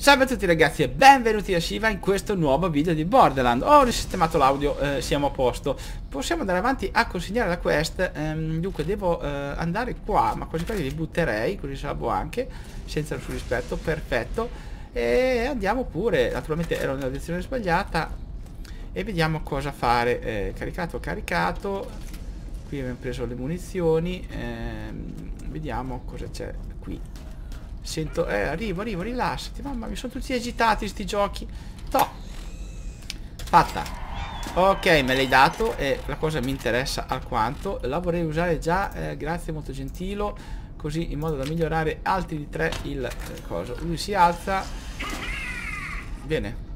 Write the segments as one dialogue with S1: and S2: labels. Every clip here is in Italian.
S1: Salve a tutti ragazzi e benvenuti da Shiva in questo nuovo video di Borderland. Ho risistemato l'audio, eh, siamo a posto. Possiamo andare avanti a consegnare la quest ehm, Dunque devo eh, andare qua Ma quasi quasi li butterei, così salvo anche Senza il suo rispetto, perfetto. E andiamo pure Naturalmente ero nella direzione sbagliata. E vediamo cosa fare. Eh, Caricato, caricato. Qui abbiamo preso le munizioni ehm, Vediamo cosa c'è qui Sento, eh, arrivo, arrivo, rilassati. Mamma mia, sono tutti agitati sti giochi. To. Fatta. Ok, me l'hai dato e la cosa mi interessa alquanto. La vorrei usare già, eh, grazie, molto gentilo. Così in modo da migliorare altri di tre il eh, coso. Lui si alza. Bene.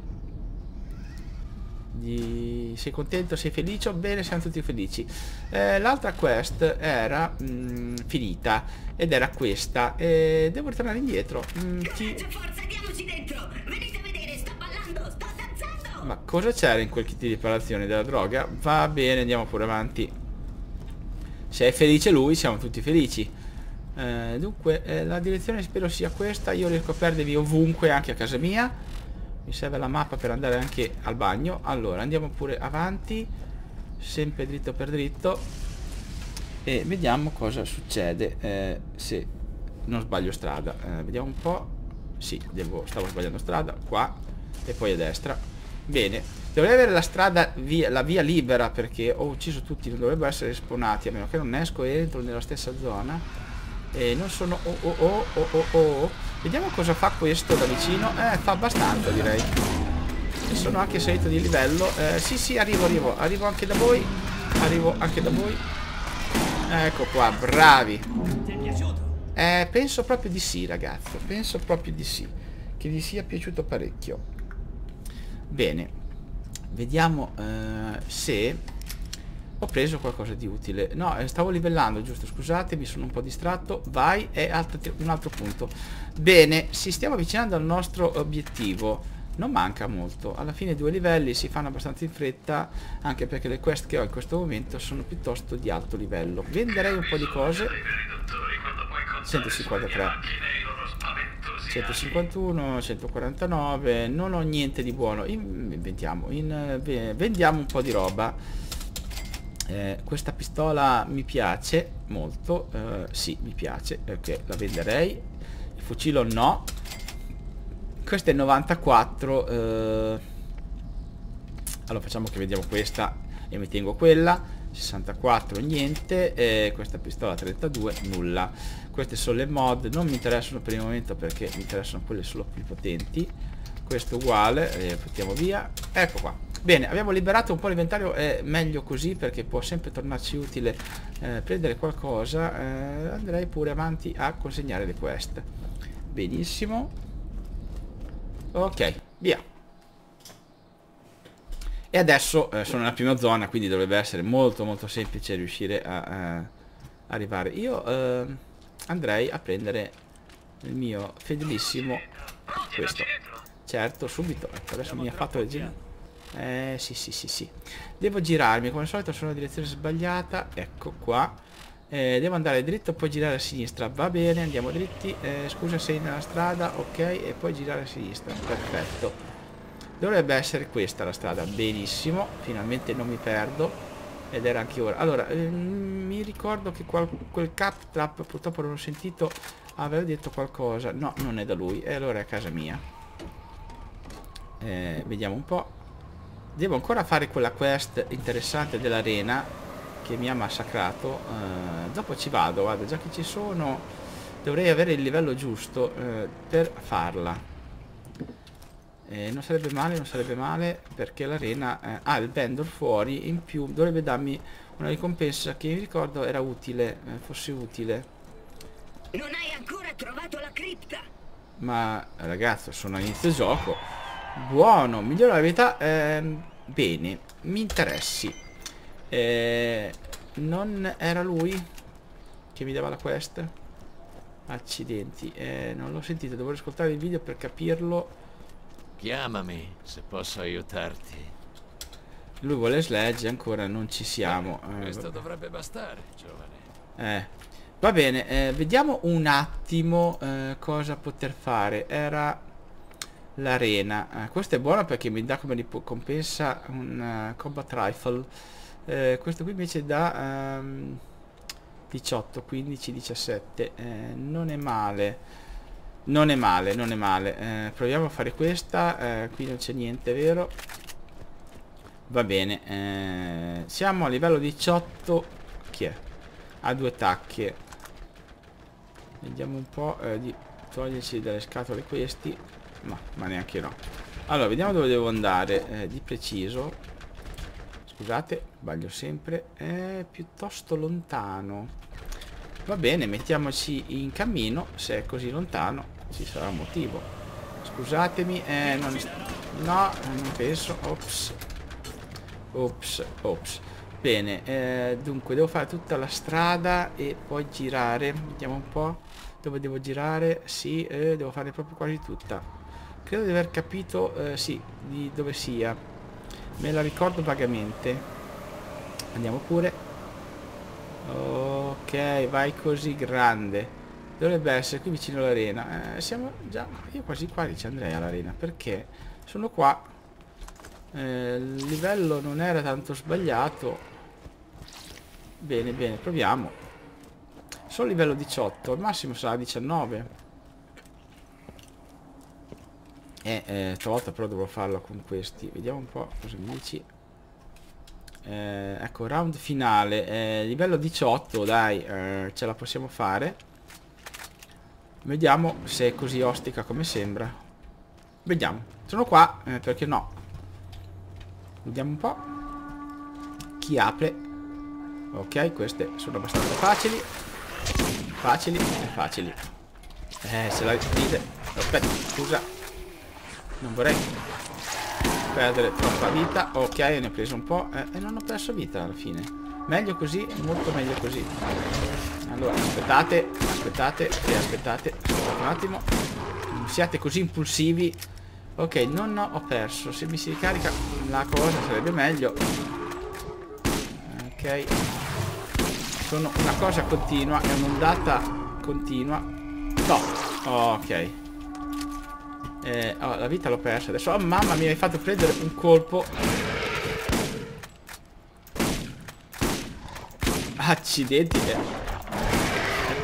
S1: Gli... Sei contento? Sei felice? Bene, siamo tutti felici. Eh, L'altra quest era mh, mm, finita ed era questa. E devo ritornare indietro.
S2: Mm, forza, vedere, sto ballando, sto danzando!
S1: Ma cosa c'era in quel kit di riparazione della droga? Va bene, andiamo pure avanti. Se è felice lui, siamo tutti felici. Eh, dunque, eh, la direzione spero sia questa. Io riesco a perdervi ovunque, anche a casa mia mi serve la mappa per andare anche al bagno. Allora andiamo pure avanti sempre dritto per dritto e vediamo cosa succede eh, se non sbaglio strada. Eh, vediamo un po' sì, devo, stavo sbagliando strada qua e poi a destra. Bene dovrei avere la strada via, la via libera perché ho ucciso tutti non dovrebbero essere esponati a meno che non esco e entro nella stessa zona. E non sono oh oh oh oh oh oh Vediamo cosa fa questo da vicino. Eh, fa abbastanza direi. E sono anche salito di livello. Eh, sì, sì, arrivo, arrivo. Arrivo anche da voi. Arrivo anche da voi. Ecco qua, bravi. Eh, penso proprio di sì, ragazzo. Penso proprio di sì. Che gli sia piaciuto parecchio. Bene. Vediamo eh, se ho preso qualcosa di utile. No, eh, stavo livellando, giusto, scusate, mi sono un po' distratto. Vai, è un altro punto. Bene, si stiamo avvicinando al nostro obiettivo. Non manca molto. Alla fine due livelli si fanno abbastanza in fretta, anche perché le quest che ho in questo momento sono piuttosto di alto livello. Venderei un po' di cose. 153. 151, 149, non ho niente di buono. Inventiamo, in, eh, vendiamo un po' di roba eh, questa pistola mi piace molto eh, sì mi piace perché la venderei. Il fucile no. Questo è 94 eh, allora facciamo che vediamo questa e mi tengo quella 64 niente e questa pistola 32 nulla. Queste sono le mod non mi interessano per il momento perché mi interessano quelle solo più potenti. Questo uguale e buttiamo via ecco qua Bene, abbiamo liberato un po' l'inventario, è meglio così perché può sempre tornarci utile eh, prendere qualcosa. Eh, andrei pure avanti a consegnare le quest. Benissimo. Ok, via. E adesso eh, sono nella prima zona, quindi dovrebbe essere molto molto semplice riuscire a, a arrivare. Io eh, andrei a prendere il mio fedelissimo questo. Certo, subito. Adesso mi ha fatto leggere eh sì sì sì sì. Devo girarmi come al solito sono nella direzione sbagliata Ecco qua. Eh, Devo andare dritto poi girare a sinistra Va bene andiamo dritti. Eh, Scusa sei nella strada ok E poi girare a sinistra Perfetto. Dovrebbe essere questa la strada Benissimo Finalmente non mi perdo ed era anche ora. Allora ehm, mi ricordo che qual quel cap trap purtroppo non ho sentito aveva detto qualcosa. No non è da lui e allora è a casa mia. Eh, vediamo un po' Devo ancora fare quella quest interessante dell'arena che mi ha massacrato. Uh, dopo ci vado, guarda, già che ci sono dovrei avere il livello giusto uh, per farla. Eh, non sarebbe male, non sarebbe male perché l'arena eh, ha il vendor fuori in più dovrebbe darmi una ricompensa che mi ricordo era utile, eh, fosse utile.
S2: Non hai ancora trovato la cripta.
S1: Ma ragazzo, sono all'inizio gioco. Buono, migliora la verità. Eh, bene, mi interessi. Eh, non era lui che mi dava la quest? Accidenti, eh, non l'ho sentito, devo ascoltare il video per capirlo.
S3: Chiamami se posso aiutarti.
S1: Lui vuole sledge, ancora non ci siamo.
S3: Eh, questo dovrebbe bastare, giovane.
S1: Eh, va bene, eh, vediamo un attimo eh, cosa poter fare. Era l'arena. Eh, questo è buono perché mi dà come ricompensa un uh, combat rifle. Eh, questo qui invece dà um, 18, 15, 17. Eh, non è male. Non è male, non è male. Eh, proviamo a fare questa. Eh, qui non c'è niente, vero? Va bene. Siamo a livello 18. Chi è? A due tacche. Vediamo un po' di toglierci dalle scatole questi. No, ma neanche no. Allora, vediamo dove devo andare. Eh, di preciso. Scusate, sbaglio sempre. È piuttosto lontano. Va bene, mettiamoci in cammino. Se è così lontano, ci sarà un motivo. Scusatemi, eh, non... No, non penso. Ops. Ops, ops. Bene, eh, dunque devo fare tutta la strada e poi girare. Vediamo un po' dove devo girare. Sì, eh, devo fare proprio quasi tutta. Credo di aver capito, eh, sì, di dove sia. Me la ricordo vagamente. Andiamo pure. Ok, vai così grande. Dovrebbe essere qui vicino all'arena. Eh, siamo già... Io quasi qua ci andrei all'arena. Perché sono qua. Eh, il livello non era tanto sbagliato. Bene, bene, proviamo. Sono livello 18. Al massimo sarà 19. E eh, stavolta però dovrò farlo con questi. Vediamo un po' cosa mi dici. Eh, ecco, round finale. Eh, livello 18, dai, eh, ce la possiamo fare. Vediamo se è così ostica come sembra. Vediamo. Sono qua, eh, perché no? Vediamo un po'. Chi apre? Ok, queste sono abbastanza facili. Facili e facili. Eh, se la dite... Aspetta, scusa. Non vorrei perdere troppa vita. Ok, ne ho preso un po'. Eh, e non ho perso vita alla fine. Meglio così, molto meglio così. Allora, aspettate, aspettate e aspettate. Aspettate un attimo. Non siate così impulsivi. Ok, non ho perso. Se mi si ricarica la cosa sarebbe meglio. Ok. Sono una cosa continua, è un'ondata continua. No. ok. Eh, oh, la vita l'ho persa adesso. Oh mamma mi hai fatto prendere un colpo. Accidenti. Eh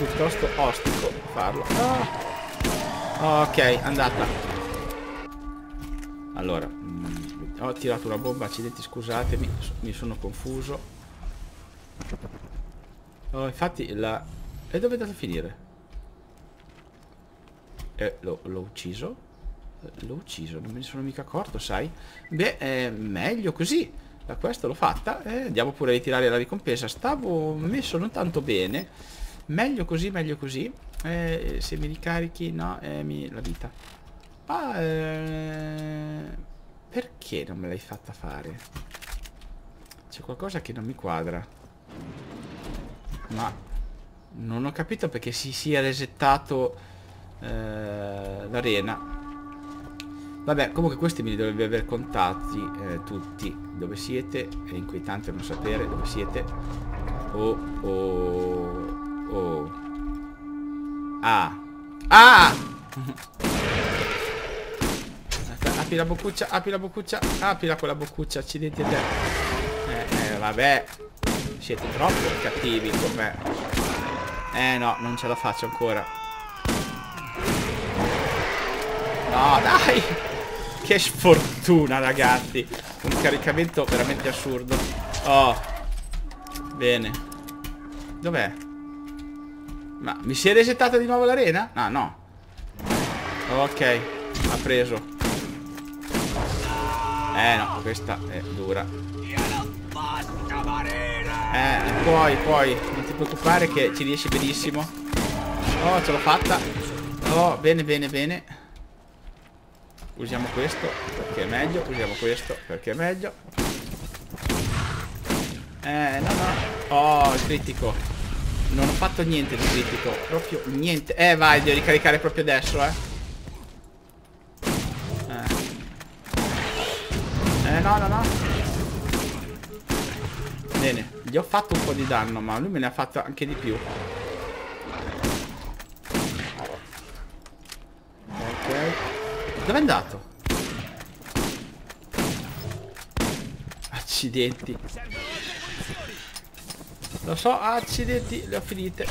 S1: piuttosto ostico farlo. Oh. Ok, andata. Allora, mh, ho tirato una bomba, accidenti, scusatemi, mi sono confuso. Oh, infatti la... E dove è andato a finire? Eh, l'ho ucciso? L'ho ucciso, non me ne sono mica accorto, sai? Beh, è meglio così. Da questo l'ho fatta e andiamo pure a ritirare la ricompensa. Stavo messo non tanto bene. Meglio così, meglio così. Eh, se mi ricarichi, no, eh, mi... la vita. Ah, eh, perché non me l'hai fatta fare? C'è qualcosa che non mi quadra. Ma non ho capito perché si sia resettato eh, l'arena. Vabbè, comunque questi me li dovrebbe aver contati eh, tutti. Dove siete? È inquietante non sapere dove siete. Oh, oh. Oh. Ah. Ah! apri la boccuccia, apri la boccuccia, aprila quella boccuccia, accidenti a te. Eh, eh, vabbè. Siete troppo cattivi con me. Eh no, non ce la faccio ancora. No, dai! Che sfortuna, ragazzi. Un caricamento veramente assurdo. Oh. Bene. Dov'è? Ma mi si è resettata di nuovo l'arena? Ah, no. Ok, ha preso. Eh no, questa è dura. Eh, puoi, puoi. Non ti preoccupare che ci riesci benissimo. Oh, ce l'ho fatta. Oh, bene, bene, bene. Usiamo questo perché è meglio. Usiamo questo perché è meglio. Eh, no, no. Oh, il critico. Non ho fatto niente di critico Proprio niente Eh vai devo ricaricare proprio adesso eh Eh, eh no no no Bene Gli ho fatto un po' di danno Ma lui me ne ha fatto anche di più Dove è andato? Accidenti. Lo so, accidenti Le ho finite.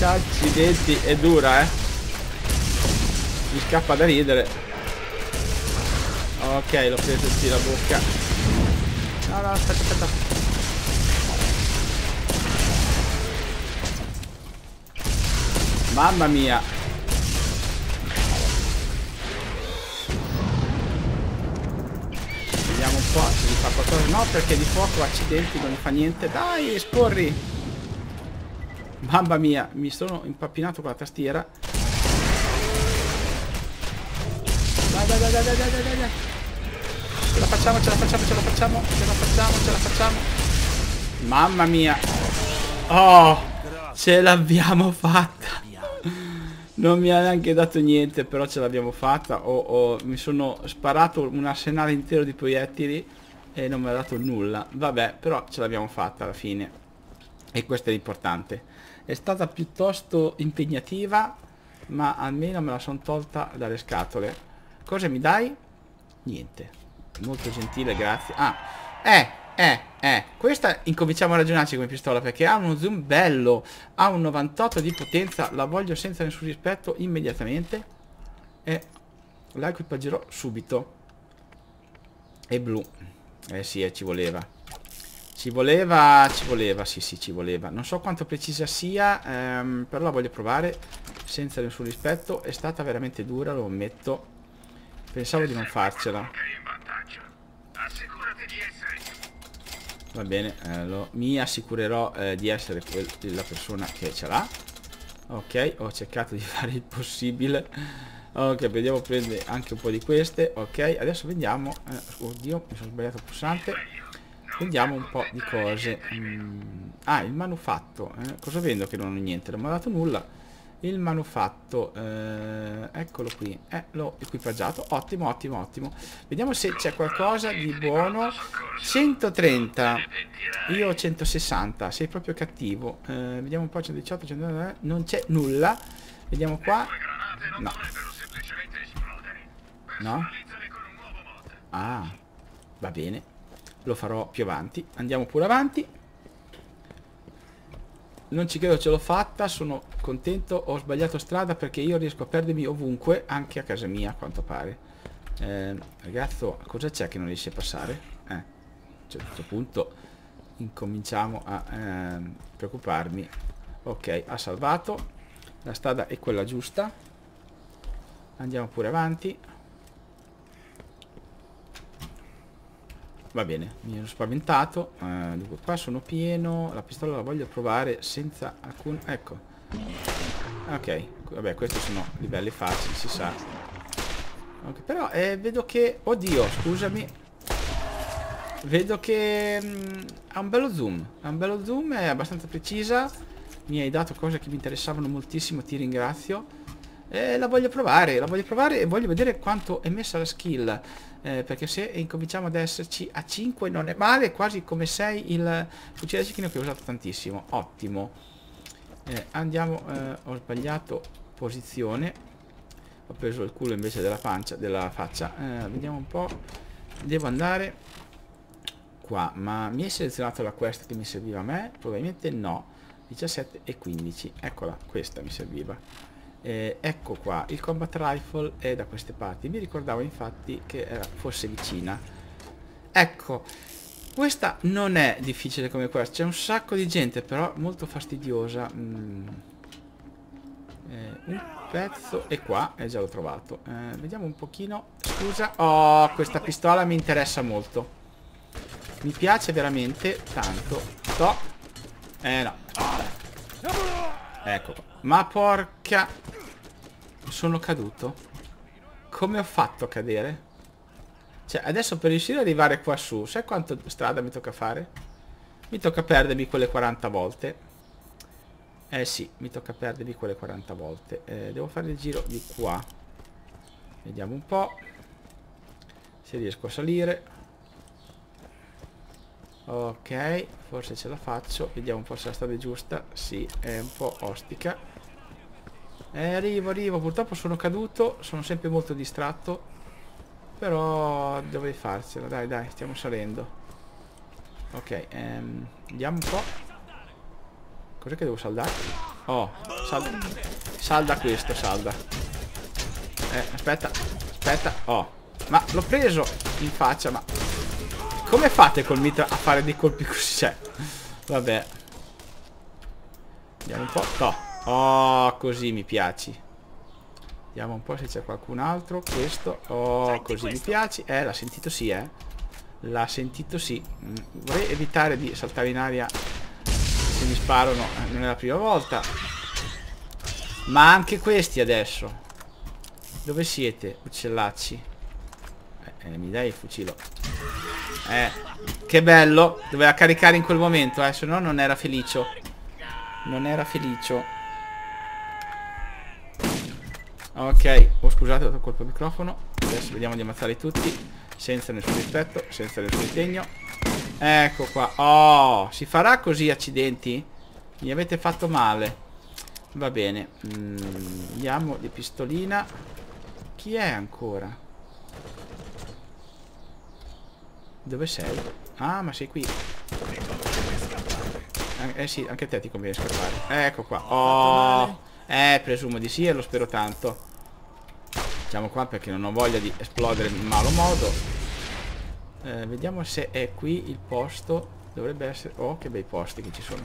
S1: Accidenti È dura eh. Mi scappa da ridere. Ok, l'ho preso sì la bocca. No, no, aspetta, aspetta. Mamma mia. Vediamo un po' se gli fa qualcosa. No, perché di fuoco, accidenti, non gli fa niente. Dai, scorri. Mamma mia, mi sono impappinato con la tastiera. Dai, dai, dai, dai, dai, dai, dai, dai. Ce la facciamo, ce la facciamo, ce la facciamo, ce la facciamo, ce la facciamo. Mamma mia. Oh, ce l'abbiamo fatta. Non mi ha neanche dato niente, però ce l'abbiamo fatta. Ho, ho- mi sono sparato un arsenale intero di proiettili e non mi ha dato nulla. Vabbè, però ce l'abbiamo fatta alla fine. E questo è l'importante. È stata piuttosto impegnativa, ma almeno me la sono tolta dalle scatole. Cosa mi dai? Niente. Molto gentile, grazie. Ah, eh, eh, eh. Questa incominciamo a ragionarci come pistola perché ha uno zoom bello. Ha un 98 di potenza. La voglio senza nessun rispetto immediatamente. E la equipaggerò subito. E blu. Eh sì, eh, ci voleva. Ci voleva, ci voleva, sì sì ci voleva. Non so quanto precisa sia, ehm, però la voglio provare senza nessun rispetto. È stata veramente dura, lo ammetto. Pensavo di non farcela. Va bene, eh, lo- mi assicurerò eh, di essere la persona che ce l'ha. Ok, ho cercato di fare il possibile. Ok, vediamo prendere anche un po' di queste. Ok, adesso vediamo. eh, oddio, mi sono sbagliato il pulsante. Vediamo un po' di cose. Mm, ah, il manufatto. eh, cosa vendo che non ho niente? Non mi ha dato nulla. Il manufatto, eh, eccolo qui, eh, l'ho equipaggiato, ottimo, ottimo, ottimo. Vediamo se c'è qualcosa di buono. 130, io ho 160, sei proprio cattivo. Eh, vediamo un po', 118, 119, non c'è nulla. Vediamo qua. No, no. Ah, va bene. Lo farò più avanti. Andiamo pure avanti. Non ci credo ce l'ho fatta, sono contento, ho sbagliato strada perché io riesco a perdermi ovunque, anche a casa mia a quanto pare. Eh, ragazzo, cosa c'è che non riesce a passare? Eh, a un certo punto incominciamo a ehm, preoccuparmi. Ok, ha salvato, la strada è quella giusta. Andiamo pure avanti. Va bene, mi ero spaventato. Eh, dunque, qua sono pieno. La pistola la voglio provare senza alcun... Ecco. Ok, vabbè, questi sono livelli facili, si sa. Ok, però eh, vedo che... Oddio, scusami. Vedo che mm, ha un bello zoom. Ha un bello zoom, è abbastanza precisa. Mi hai dato cose che mi interessavano moltissimo, ti ringrazio. E la voglio provare, la voglio provare e voglio vedere quanto è messa la skill. Eh, perché se incominciamo ad esserci a 5 non è male, quasi come 6 il fucile da cecchino che ho usato tantissimo. Ottimo. Eh, andiamo, eh, ho sbagliato posizione. Ho preso il culo invece della pancia, della faccia. Eh, vediamo un po'. Devo andare qua, ma mi è selezionato la quest che mi serviva a me? Probabilmente no. 17 e 15. Eccola, questa mi serviva. Eh, ecco qua, il combat rifle è da queste parti. Mi ricordavo infatti che era, fosse vicina. Ecco, questa non è difficile come questa. C'è un sacco di gente, però molto fastidiosa. Mm. Eh, un pezzo e qua, e già l'ho trovato. Eh, vediamo un pochino. Scusa. Oh, questa pistola mi interessa molto. Mi piace veramente tanto. Sto. Eh no. Ecco qua. Ma porca... Sono caduto? Come ho fatto a cadere? Cioè, adesso per riuscire ad arrivare qua su, sai quanto strada mi tocca fare? Mi tocca perdermi quelle 40 volte. Eh sì, mi tocca perdermi quelle 40 volte. Eh, devo fare il giro di qua. Vediamo un po'. Se riesco a salire. Ok, forse ce la faccio. Vediamo un po' se la strada è giusta. Sì, è un po' ostica. Eh, arrivo, arrivo. Purtroppo sono caduto. Sono sempre molto distratto. Però dovrei farcela. Dai, dai, stiamo salendo. Ok, ehm, andiamo un po'. Cos'è che devo saldare? Oh, salda. Salda questo, salda. Eh, aspetta, aspetta. Oh, ma l'ho preso in faccia, ma... Come fate col mitra a fare dei colpi così? Cioè, vabbè. Andiamo un po'. No. Oh, così mi piaci. Vediamo un po' se c'è qualcun altro. Questo. Oh, così mi piaci. Eh, l'ha sentito sì, eh. L'ha sentito sì. Mm, Vorrei evitare di saltare in aria se mi sparano. eh, Non è la prima volta. Ma anche questi adesso. Dove siete, uccellacci? Eh, eh, mi dai il fucilo. Eh, che bello. Doveva caricare in quel momento, eh, se no non era felice. Non era felice. Ok, oh scusate, ho colpo il microfono. Adesso vediamo di ammazzare tutti. Senza nessun rispetto, senza nessun impegno. Ecco qua. Oh, si farà così, accidenti? Mi avete fatto male. Va bene. Mm, andiamo di pistolina. Chi è ancora? Dove sei? Ah, ma sei qui. Eh, eh sì, anche a te ti conviene scappare. Ecco qua. Oh. Eh, presumo di sì e lo spero tanto. Facciamo qua perché non ho voglia di esplodere in malo modo. Eh, vediamo se è qui il posto. Dovrebbe essere... Oh, che bei posti che ci sono.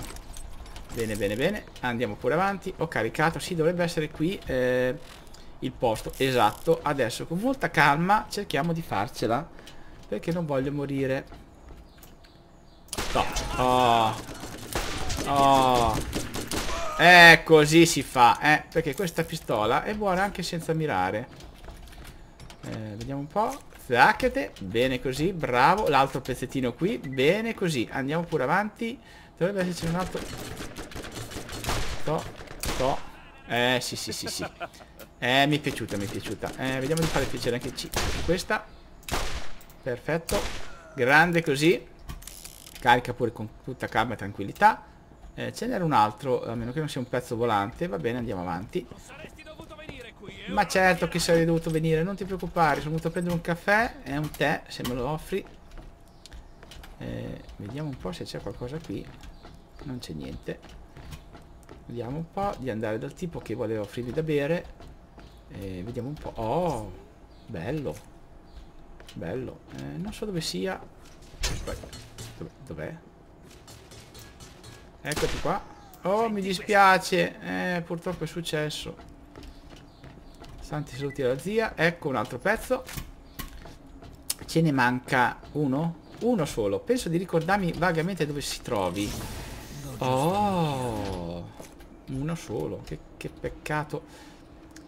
S1: Bene, bene, bene. Andiamo pure avanti. Ho caricato. Sì, dovrebbe essere qui eh, il posto. Esatto. Adesso con molta calma cerchiamo di farcela. Perché non voglio morire. No. Oh. Oh. Eh, così si fa, eh, perché questa pistola è buona anche senza mirare. Eh, vediamo un po'. Zacchete, bene così, bravo. L'altro pezzettino qui, bene così. Andiamo pure avanti. Dovrebbe esserci un altro... To, to. Eh, sì, sì, sì, sì. Eh, mi è piaciuta, mi è piaciuta. Eh, vediamo di fare piacere anche C. Questa. Perfetto. Grande così. Carica pure con tutta calma e tranquillità. Eh, ce n'era un altro, a meno che non sia un pezzo volante. Va bene, andiamo avanti. Ma certo che sarei dovuto venire, non ti preoccupare, sono venuto a prendere un caffè e un tè, se me lo offri. Eh, vediamo un po' se c'è qualcosa qui. Non c'è niente. Vediamo un po' di andare dal tipo che voleva offrirmi da bere. Eh, vediamo un po'. Oh, bello. Bello. Eh, non so dove sia. Dov- Dov'è? Eccoti qua. Oh, mi dispiace. Eh, purtroppo è successo. Tanti saluti alla zia. Ecco un altro pezzo. Ce ne manca uno? Uno solo. Penso di ricordarmi vagamente dove si trovi. Oh, uno solo. Che, che peccato.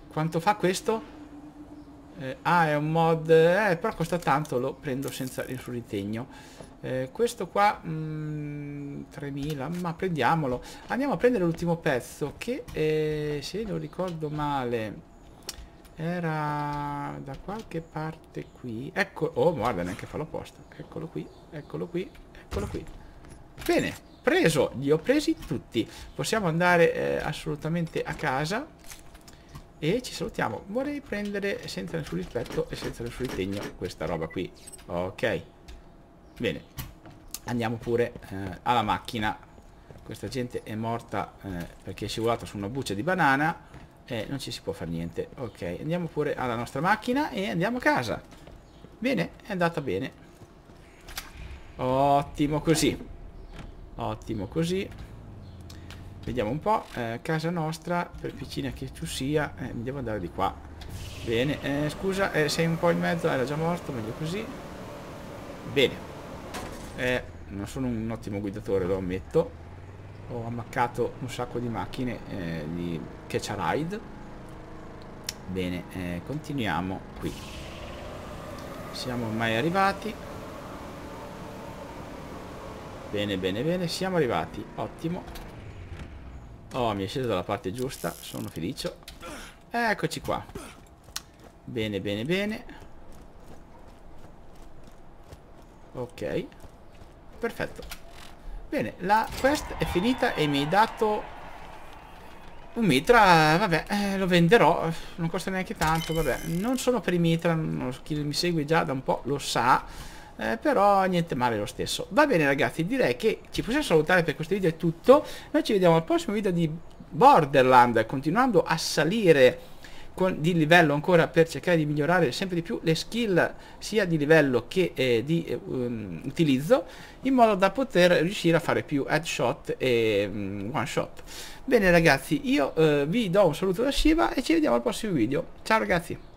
S1: Quanto fa questo? Eh, ah, è un mod... Eh, però costa tanto, lo prendo senza nessun ritegno. Eh, questo qua... mm, 3000, ma prendiamolo. Andiamo a prendere l'ultimo pezzo che, eh, se non ricordo male, era da qualche parte qui. Ecco... Oh, guarda, neanche fa l'opposta. Eccolo qui, eccolo qui, eccolo qui. Bene, preso. Li ho presi tutti. Possiamo andare eh, assolutamente a casa. E ci salutiamo. Vorrei prendere senza nessun rispetto e senza nessun ritegno questa roba qui. Ok. Bene. Andiamo pure eh, alla macchina. Questa gente è morta eh, perché è scivolata su una buccia di banana. E non ci si può fare niente. Ok, andiamo pure alla nostra macchina e andiamo a casa. Bene, è andata bene. Ottimo così. Ottimo così. Vediamo un po'. eh, casa nostra, per piccina che tu sia, eh, mi devo andare di qua. Bene, eh, scusa, eh, sei un po' in mezzo, era già morto, meglio così. Bene. Eh, non sono un ottimo guidatore, lo ammetto. Ho ammaccato un sacco di macchine eh, di Catch Ride. Bene, continuiamo qui. Siamo ormai arrivati. Bene, bene, bene, siamo arrivati. Ottimo. Oh, mi è sceso dalla parte giusta. Sono felice. Eccoci qua. Bene, bene, bene. Ok. Perfetto. Bene, la quest è finita e mi hai dato Un mitra, vabbè, eh, lo venderò, non costa neanche tanto, vabbè. Non sono per i mitra, chi mi segue già da un po' lo sa, eh, però niente male lo stesso. Va bene ragazzi, direi che ci possiamo salutare per questo video, è tutto. Noi ci vediamo al prossimo video di Borderland, continuando a salire con- di livello ancora per cercare di migliorare sempre di più le skill sia di livello che eh, di eh, um, utilizzo in modo da poter riuscire a fare più headshot e mm, one shot bene ragazzi io eh, vi do un saluto da Shiva e ci vediamo al prossimo video ciao ragazzi